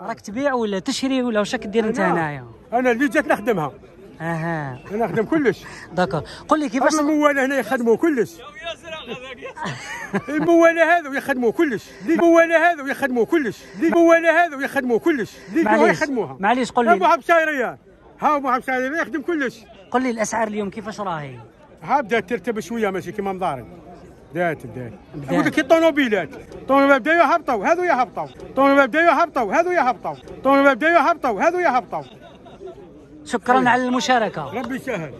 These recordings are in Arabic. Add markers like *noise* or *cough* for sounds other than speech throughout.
راك تبيع ولا تشري ولا واش راك دير انت أنا. هنايا؟ أنا اللي جات نخدمها. أها. أنا نخدم كلش. داكور. قول لي كيفاش أما الموالاه هنا يخدموا كلش. *laughs* الموالاه هذو يخدموا كلش. الموالاه هذو يخدموا كلش. الموالاه هذو يخدموا كلش. معليش. يخدموها. معليش قول ابو لي عبشايريه ها ابو عبشايريه يخدم كلش. قول لي الأسعار اليوم كيفاش راهي؟ ها بدات ترتب شوية ماشي كيما مضارب. بدات بدات. قلت لك الطوموبيلات الطوموبيلات بداو يهبطوا هذو يهبطوا الطوموبيلات بداو يهبطوا هذو يهبطوا الطوموبيلات بداو يهبطوا هذو يهبطوا شكرا على المشاركة. ربي يسهل.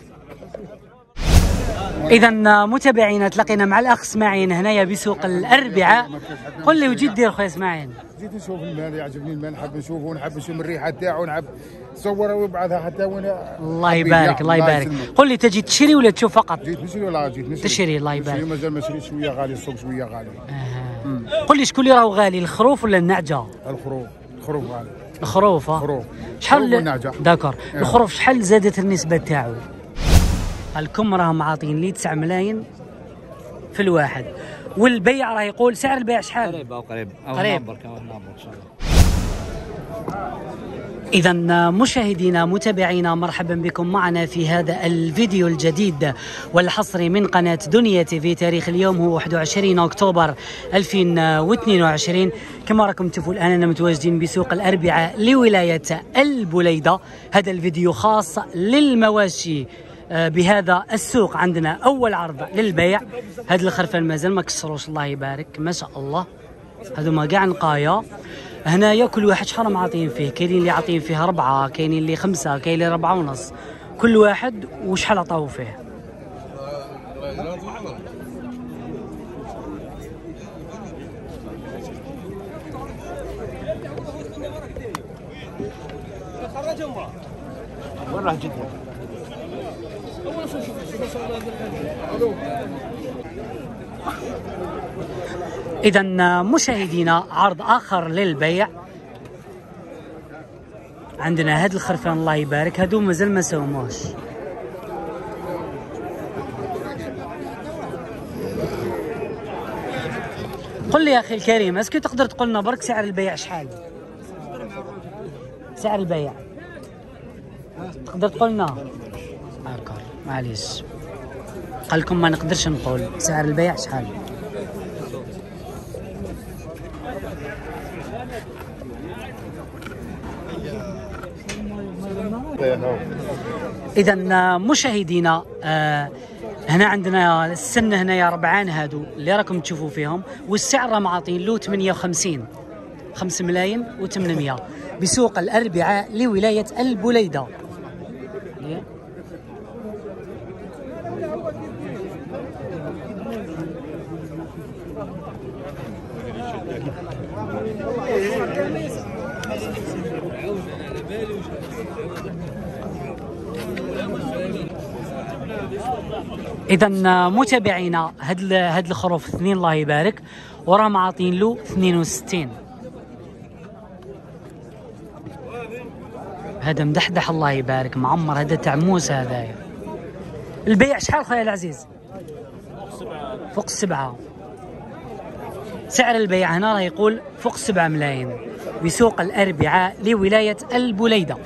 اذا متابعينا تلاقينا مع الأخ إسماعيل هنايا بسوق الأربعاء. قل لي وجد دير خويا إسماعيل. جيت نشوف المال يعجبني المال نحب نشوفه ونحب نشم الريحة تاعو ونحب نصوره ويبعثها حتى وأنا الله يبارك الله يبارك. قل لي تجي تشري ولا تشوف فقط جيت نشري ولا جيت نشري تشري، الله يبارك. مازال ما شريت شوية غالي السوق شوية غالي آه. قل لي شكون اللي راهو غالي الخروف ولا النعجة الخروف الخروف غالي الخروف ها خروف. شحال. داكور آه. الخروف شحال زادت النسبة تاعو الكم راهم عاطين لي 9 ملايين في الواحد والبيع راه يقول سعر البيع شحال؟ قريب أو قريب. أو قريب. نابر كمان نابر إن شاء الله. إذا مشاهدينا متابعينا مرحبا بكم معنا في هذا الفيديو الجديد والحصري من قناة دنيا تي في. تاريخ اليوم هو 21 أكتوبر 2022 كما راكم تشوفوا الآن أنا متواجدين بسوق الأربعاء لولاية البليدة. هذا الفيديو خاص للمواشي. بهذا السوق عندنا أول عرض للبيع. هذا الخرفان مازال ما كسروش. الله يبارك. ما شاء الله. هذوما كاع نقايا. هنايا كل واحد شحال راهم عاطين فيه. كاينين اللي عاطين فيه أربعة كاينين اللي خمسة كاين اللي أربعة ونص. كل واحد وشحال عطاو فيه. وين راح جدة؟ إذا مشاهدينا عرض آخر للبيع. عندنا هاد الخرفان الله يبارك. هادو مازال ما سوموش قل لي يا أخي الكريم est-ce que تقدر تقول لنا برك سعر البيع شحال؟ سعر البيع. تقدر تقول لنا؟ معليش. قال لكم ما نقدرش نقول. سعر البيع شحال؟ اذا مشاهدينا آه هنا عندنا السن هنايا ربعان هادو اللي راكم تشوفوا فيهم والسعر راه معاطين له 58 5 ملايين و800 بسوق الأربعاء لولاية البليدة. اذا متابعينا هاد هاد الخروف اثنين الله يبارك. وراه معاطين له 62 هذا مدحدح الله يبارك معمر هذا تاع موسى هذايا. البيع شحال خويا العزيز؟ فوق السبعة. سعر البيع هنا راه يقول فوق السبعة ملايين بسوق الأربعاء لولاية البليدة.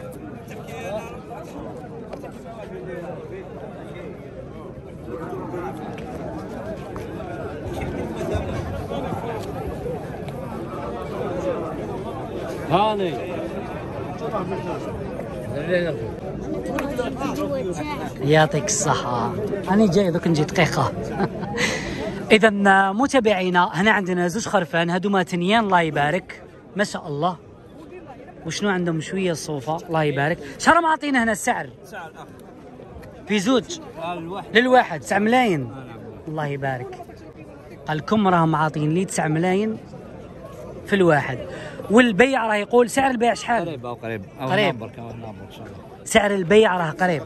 هاني. يعطيك الصحة. أنا جاي دوك نجي دقيقة. *laughs* إذا متابعينا هنا عندنا زوج خرفان هادوما تنيان الله يبارك. ما شاء الله. وشنو عندهم؟ شوية الصوفة الله يبارك. شحال راهم عاطينا هنا السعر. في زوج. للواحد. 9 ملايين. الله يبارك. قالكم راهم عاطين لي 9 ملايين في الواحد. والبيع راه يقول سعر البيع شحال؟ قريب أو قريب. أو قريب. نابر كمان نابر إن شاء الله. سعر البيع راه قريب.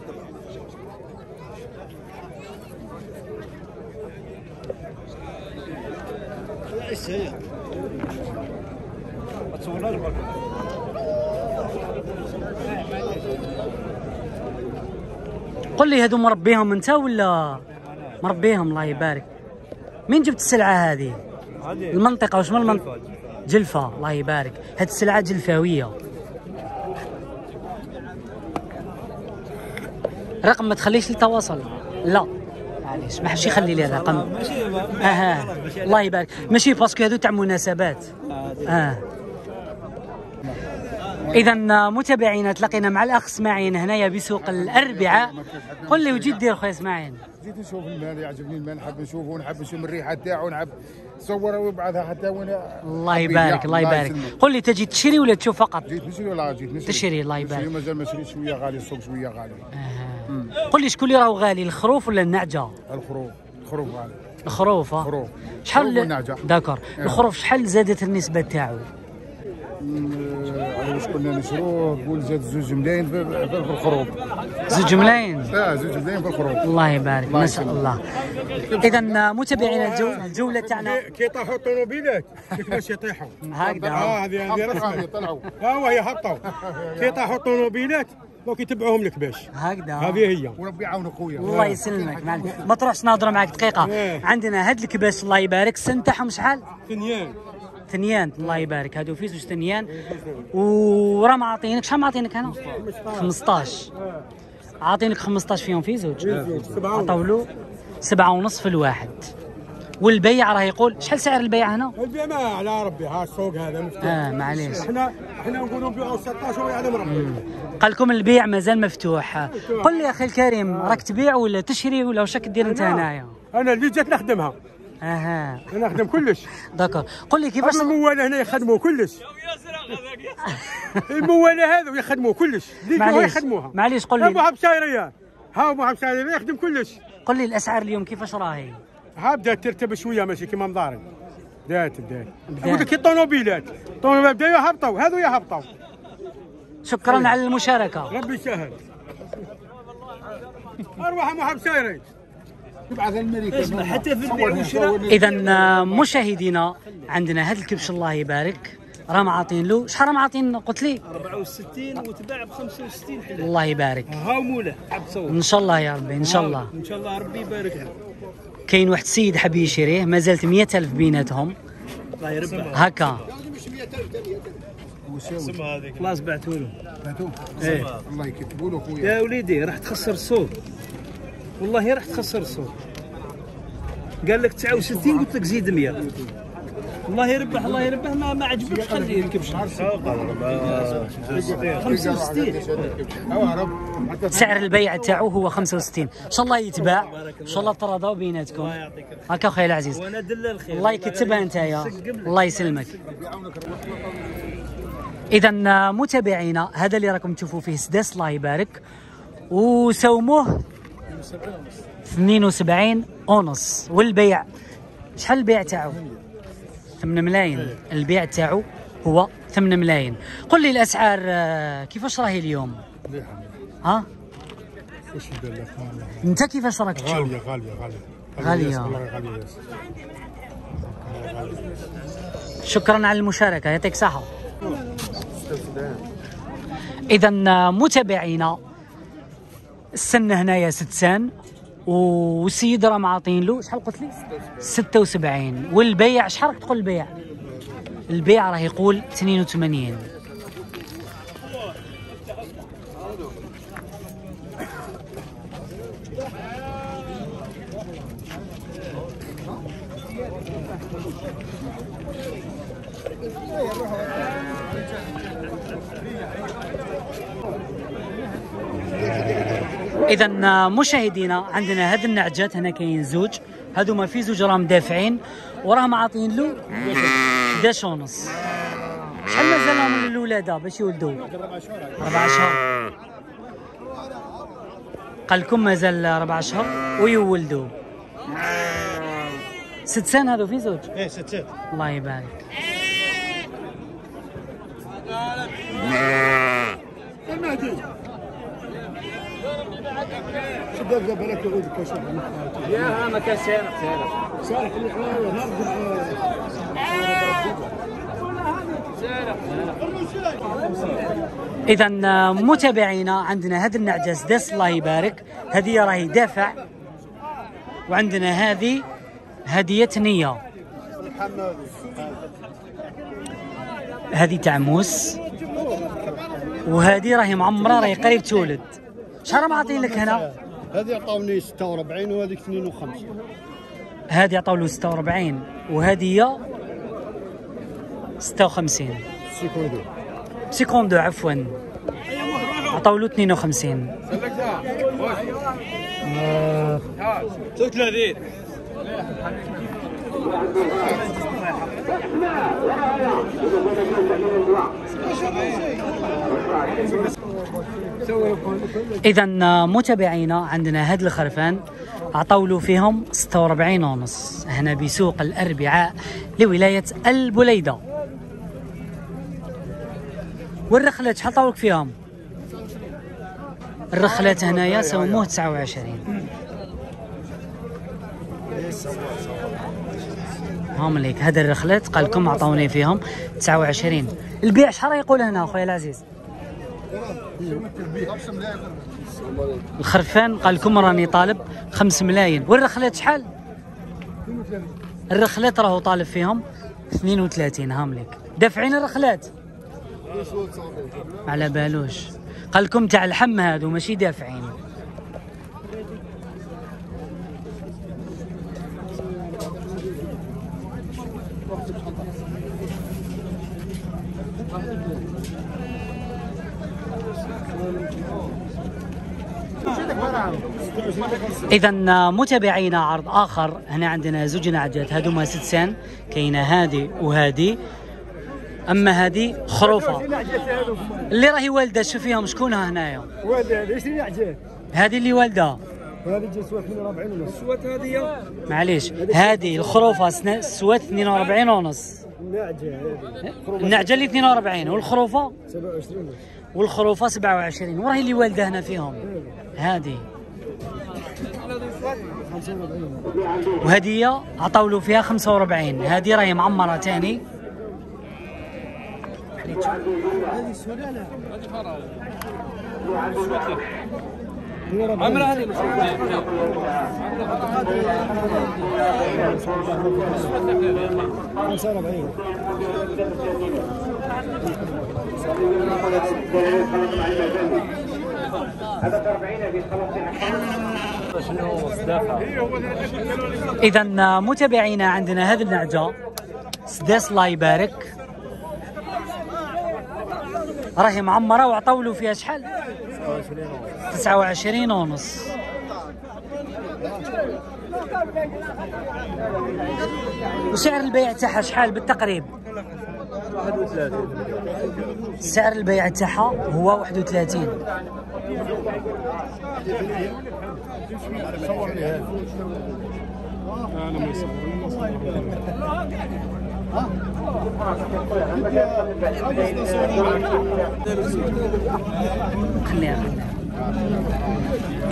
قل لي هادو مربيهم انت ولا مربيهم الله يبارك؟ مين جبت السلعة هذه؟ المنطقة واش من المنطقة جلفة الله يبارك. هاد السلعة جلفاوية. رقم ما تخليش التواصل لا. معليش ما حبش يخلي لي الرقم أها الله يبارك. ماشي باسكو هادو تاع مناسبات. آه. اذا متابعينا تلاقينا مع الأخ إسماعيل هنايا بسوق الاربعاء قل لي واش جي دير خويا إسماعيل. جيت نشوف المال يعجبني المال. نحب نشوفه ونحب نشوف الريحة تاعو نحب نصوره ويبعثها حتى وين الله يبارك الله يبارك. قل لي تجي تشري ولا تشوف فقط؟ جيت نشري ولا جيت نشري. تشري، الله يبارك. مازال ما شريت شوية غالي السوق شوية غالي. قل لي شكون اللي راهو غالي الخروف ولا النعجة؟ الخروف الخروف غالي. الخروف ها؟ خروف. شحال. d'accord. الخروف شحال زادت النسبة تاعو؟ واش كنا نشروه قول زاد زوج ملايين في في الخروف زوج ملايين؟ آه زوج ملايين في الخروف الله يبارك ما شاء. الله إذا متابعينا الجو- الجولة تاعنا. كي طاحوا الطوموبيلات. *laughs* كيفاش يطيحوا. هكذا. آه هذه هذه رسمه يطلعوا ها هو هي هبطوا كي طاحوا الطوموبيلات دوك يتبعوهم الكباش هكذا. هذه هي. وربي يعاون خويا. الله يسلمك. ما تروحش نهضر معك دقيقة. إيه. عندنا هاد الكباش الله يبارك. السن تاعهم شحال؟ ثنيان. ثنيان الله يبارك. هادو في زوج ثنيان وراه ما عاطينك شحال ما عاطينك أنا؟ 15 عاطينك 15 فيهم في زوج ونص. عطاولو سبعة ونص في الواحد. والبيع راه يقول شحال سعر البيع هنا؟ البيع ما على ربي ها السوق هذا مفتوح. آه معليش. إحنا إحنا نقولوا نبيعوا 16 ويعلم ربي قال لكم البيع مازال مفتوح. قل لي يا أخي الكريم راك تبيع ولا تشري ولا واش راك دير أنت هنايا؟ أنا اللي جيت نخدمها. أها. أنا نخدم كلش. داكور. قل لي كيفاش الموالة هنا يخدموا كلش. الموالة هذو يخدموا كلش. اللي معليش. يخدموها. معليش قل ابو لي عبسايرية ها ابو عبسايرية يخدم كلش. قل لي الأسعار اليوم كيفاش راهي؟ ها بدات ترتب شوية ماشي كيما مضارب. بدات بدات بدات. نقول لك الطوموبيلات الطوموبيلات بداو يهبطوا هذو يهبطوا شكرا على المشاركة. ربي يسهل. أروح ابو عبسايري الميريكا حتى في اذا مشاهدينا عندنا هذا الكبش الله يبارك. راه معاطين له. شحال راه معاطين قلت لي. 64 وتباع ب 65 حلال. الله يبارك. ها موله إن شاء الله يا ربي إن شاء الله. إن شاء الله ربي يبارك له كاين واحد السيد حاب يشريه ما زالت 100000 بيناتهم. الله يربح هكا. خلاص بعثوا له إيه. الله يكتبوا له خويا. يا وليدي راح تخسر السوق والله راح تخسر السوق. قال لك 69 قلت لك زيد 100 الله يربح الله يربح. ما ما عجبكش خليه الكبش 65 هو رب حتى سعر البيع تاعو هو 65 إن شاء الله يتباع. إن شاء الله تراضوا بيناتكم. هكا خويا العزيز الله يكتبها أنت يا الله يسلمك. إذا متابعينا هذا اللي راكم تشوفوا فيه سداس الله يبارك. وسوموه 72 ونص والبيع شحال البيع تاعو؟ 8 ملايين. البيع تاعو هو 8 ملايين. قل لي الأسعار آه، كيفاش راهي اليوم؟ ها؟ يدير لك؟ أنت كيفاش راك تشوف؟ غالية غالية غالية. والله غالية ياس. شكرا على المشاركة يعطيك الصحة. إذا متابعينا السن هنايا ست سن والسيد راه معاطين له شحال قلت لي؟ 76 والبيع شحال راك تقول البيع؟ البيع راه يقول 82 اذا مشاهدينا عندنا هاد النعجات هنا كاين زوج. هذوما في زوج راهم دافعين. وراهم عاطين له 11 ونص شحال مازال لهم الولاده باش يولدوا أربع شهور قال لكم مازال أربع شهور ويولدوا ست سنين هذو في زوج؟ إيه ست ست الله يبارك. يعود كشف. ما كان صالح اذا متابعينا عندنا هذا النعجة سداس الله يبارك. هذه راهي دافع. وعندنا هذه هدية نية. هذه تاع موس وهذه راهي معمرة راهي قريب تولد. شحال معطين لك هنا؟ هذه عطاوني 46 وهذيك 52 هذه عطاو له 46 وهذه هي 56 سيكوندو. سيكوندو عفوا. عطاو له 52 33 اذا متابعينا عندنا هاد الخرفان عطاو له فيهم 46 ونص هنا بسوق الأربعاء لولاية البليدة. والرخلات شحال عطاو لك فيهم؟ الرخلات هنايا سوموه 29 هم ليك هذا الرخلات قال لكم عطوني فيهم 29 البيع شحال يقول هنا أخويا العزيز؟ الخرفان قال لكم راني طالب 5 ملايين. والرخلات شحال؟ الرخلات راهو طالب فيهم 32 هام لك دافعين الرخلات. على بالوش. قال لكم تاع الحم هادو ماشي دافعين. إذا متابعينا عرض آخر هنا عندنا زوج نعجات هذوما ست سن كاينة هذه وهذه أما هذه خروفة. اللي راهي والدة شوف فيهم شكونها هنايا. والد إيش اللي عجيب هذه اللي والدة. هذه جسوة 42 ونص. السوات هذه معليش. هذه الخروفة سوات 42 ونص. هذه. النعجة اللي 42 والخروفة؟ 27 ونص والخروفة 27 وراهي اللي والده هنا فيهم. هذه. 45 وهذه هي عطاو له فيها 45 هذه راهي معمرة تاني. 45 اذا متابعينا عندنا هذه النعجة. سداس الله يبارك. راهي معمرة وعطاو له فيها شحال؟ 29 ونص. وسعر البيع تاعها شحال بالتقريب؟ سعر البيع تاعها هو 31 خليها خليها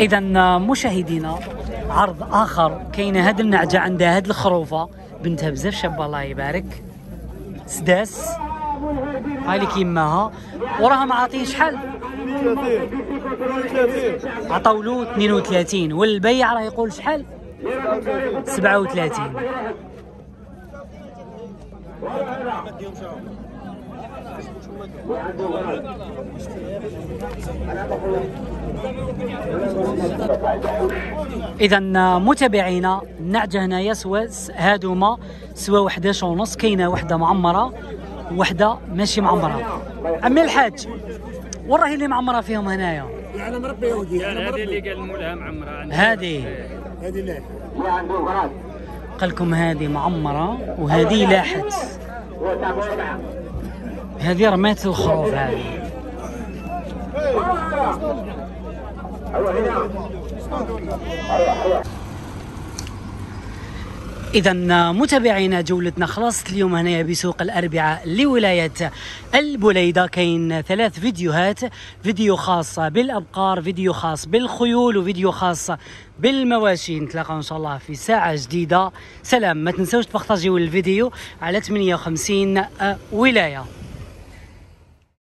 اذا مشاهدينا عرض آخر كاينة هاد النعجة عندها هاد الخروفة. بنتها بزاف شابة الله يبارك. سداس. هاي لك يماها وراها معاطيه شحال عطاو له 32 والبيع راه يقول شحال 37 اذا متابعينا النعجه هنايا سوا هادوما سوا 11 ونص كاينة وحدة معمرة وحدة ماشي معمرة. عمي الحاج وين راهي اللي معمرة فيهم هنايا؟ أنا مربي يا ودي أنا هذه اللي قال مولها معمرة. هذه. هذه لا لكم هذه معمرة وهذه لاحت. هذه رميت الخروف هذه. إذا متابعينا جولتنا خلصت اليوم هنا بسوق الأربعاء لولاية البليدة. كاين ثلاث فيديوهات فيديو خاص بالأبقار فيديو خاص بالخيول وفيديو خاص بالمواشي. نتلاقاو إن شاء الله في ساعة جديدة. سلام ما تنسوش تبارطاجيو الفيديو على 58 ولاية.